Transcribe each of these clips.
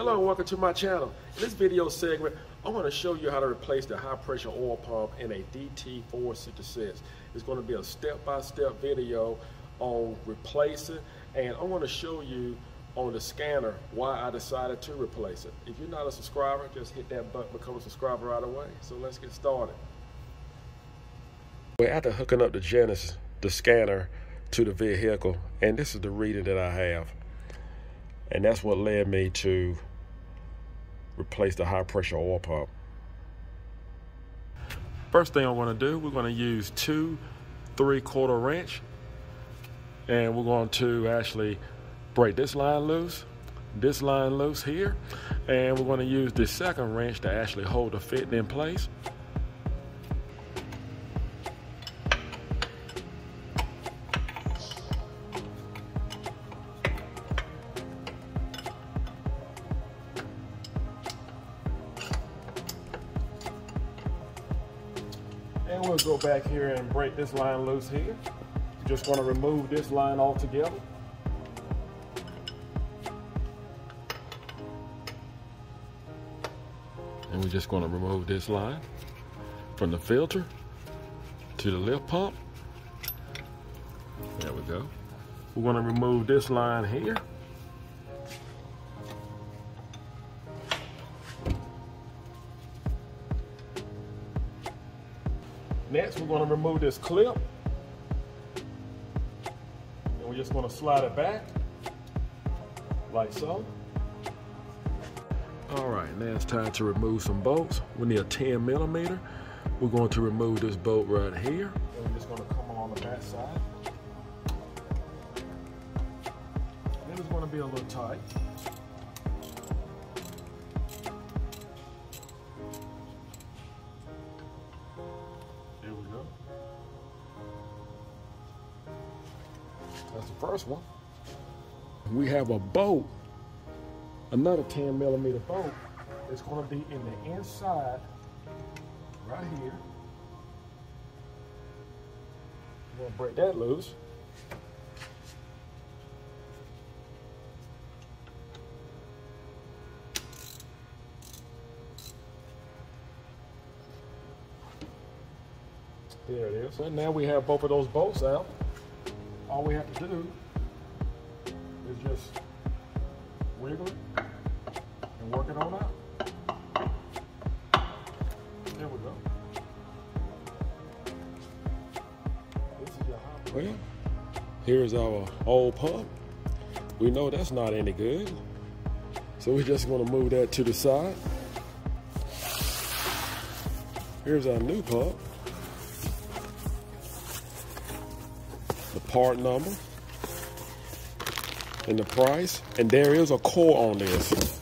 Hello and welcome to my channel. In this video segment, I'm going to show you how to replace the high pressure oil pump in a DT466. It's going to be a step-by-step -step video on replacing and I'm going to show you on the scanner why I decided to replace it. If you're not a subscriber, just hit that button, become a subscriber right away. So let's get started. We're after hooking up the Genisys, the scanner, to the vehicle, and this is the reading that I have. And that's what led me to replace the high pressure oil pump. First thing I want to do, we're going to use two three quarter wrench and we're going to actually break this line loose, this line loose here, and we're going to use the second wrench to actually hold the fitting in place. Back here and break this line loose here. Just to remove this line altogether. And we're just going to remove this line from the filter to the lift pump. There we go. We're to remove this line here. Next, we're going to remove this clip. And we're just going to slide it back, like so. All right, now it's time to remove some bolts. We need a 10 millimeter. We're going to remove this bolt right here. And we're just going to come along the back side. And it's going to be a little tight. First one. We have a bolt, another 10 millimeter bolt. It's going to be in the inside, right here. Going to break that loose. There it is. And now we have both of those bolts out all we have to do is just wiggle it and work it on out. There we go. This is your hot Well, here's our old pump. We know that's not any good. So we're just gonna move that to the side. Here's our new pump. Part number and the price and there is a core on this.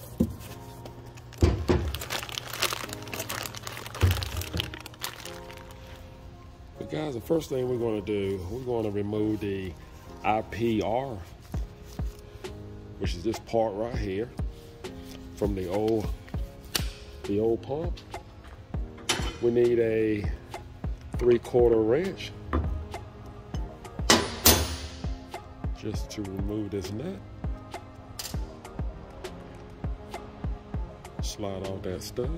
But guys the first thing we're going to do we're going to remove the IPR which is this part right here from the old the old pump. We need a three-quarter wrench just to remove this nut. Slide off that stud.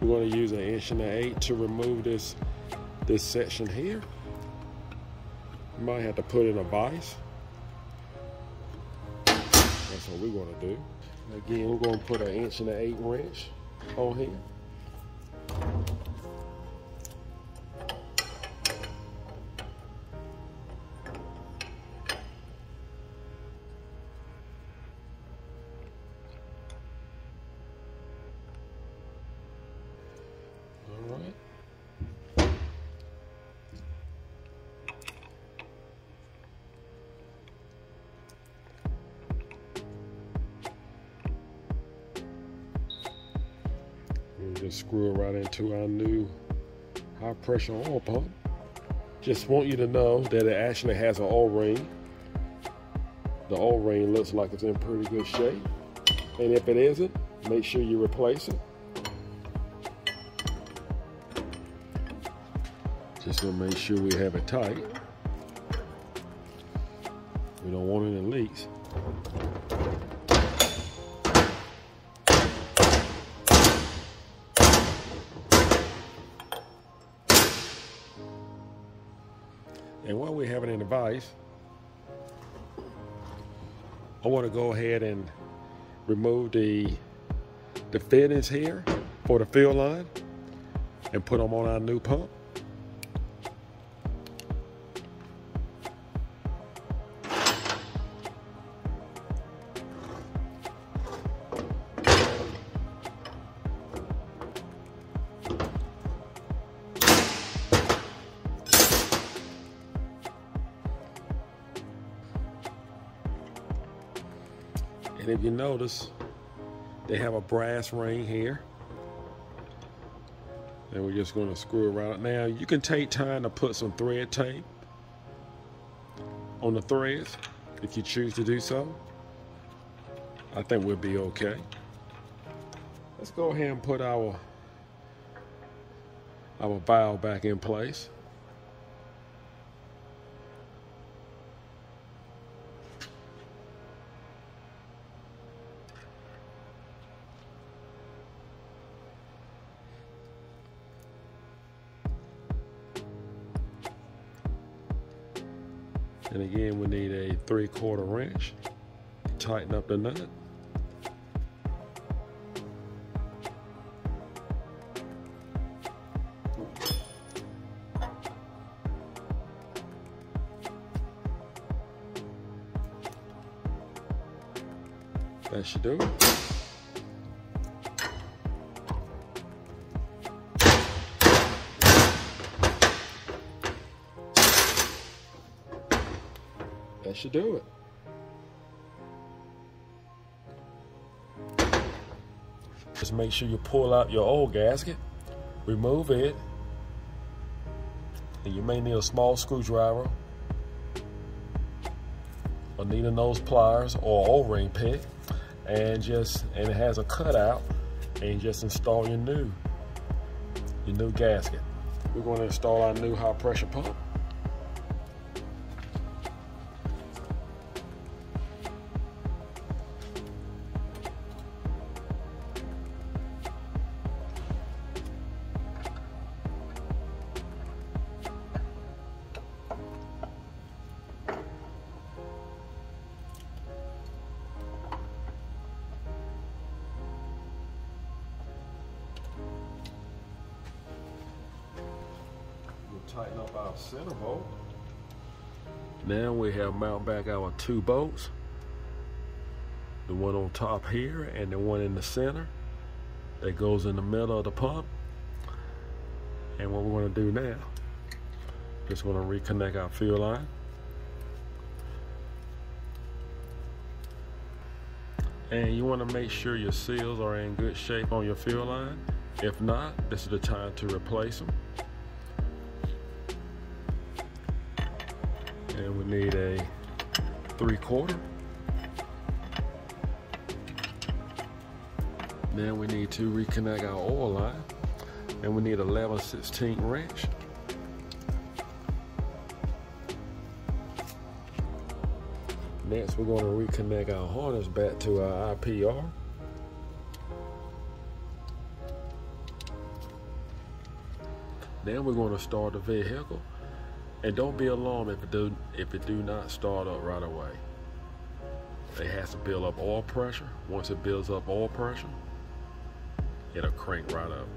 We're going to use an inch and an eight to remove this this section here. Might have to put in a vise. That's what we're going to do. Again, we're going to put an inch and an eight wrench on here. Just screw right into our new high pressure oil pump. Just want you to know that it actually has an O-ring. The O-ring looks like it's in pretty good shape. And if it isn't, make sure you replace it. Just gonna make sure we have it tight. We don't want any leaks. And while we're having an device, I want to go ahead and remove the the fittings here for the fill line and put them on our new pump. And if you notice, they have a brass ring here. And we're just going to screw around. Now, you can take time to put some thread tape on the threads if you choose to do so. I think we'll be okay. Let's go ahead and put our our valve back in place. And again, we need a three quarter wrench. Tighten up the nut. That should do it. Should do it. Just make sure you pull out your old gasket, remove it, and you may need a small screwdriver, or need a nose pliers or O-ring pick, and just and it has a cutout, and just install your new your new gasket. We're going to install our new high pressure pump. Tighten up our center bolt. Now we have mount back our two bolts. The one on top here and the one in the center that goes in the middle of the pump. And what we're gonna do now, just gonna reconnect our fuel line. And you wanna make sure your seals are in good shape on your fuel line. If not, this is the time to replace them. We need a three quarter. Then we need to reconnect our oil line and we need 11 16 wrench. Next, we're going to reconnect our harness back to our IPR. Then we're going to start the vehicle. And don't be alarmed if it do if it do not start up right away. It has to build up oil pressure. Once it builds up oil pressure, it'll crank right up.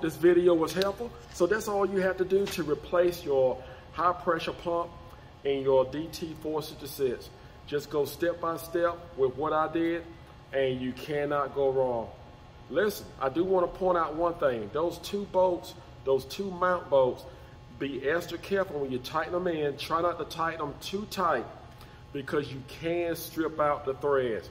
This video was helpful. So that's all you have to do to replace your high pressure pump in your DT466. Just go step by step with what I did and you cannot go wrong. Listen, I do want to point out one thing. Those two bolts, those two mount bolts, be extra careful when you tighten them in. Try not to tighten them too tight because you can strip out the threads.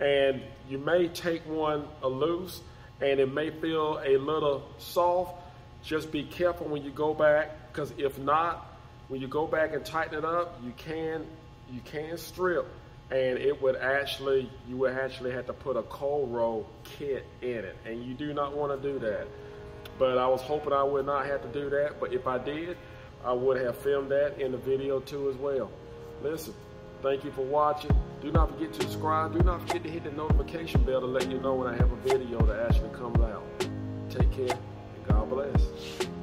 And you may take one loose and it may feel a little soft. Just be careful when you go back because if not, when you go back and tighten it up, you can you can strip. And it would actually you would actually have to put a cold roll kit in it. And you do not want to do that. But I was hoping I would not have to do that. But if I did I would have filmed that in the video too as well. Listen thank you for watching do not forget to subscribe. Do not forget to hit the notification bell to let you know when I have a video that actually comes out. Take care and God bless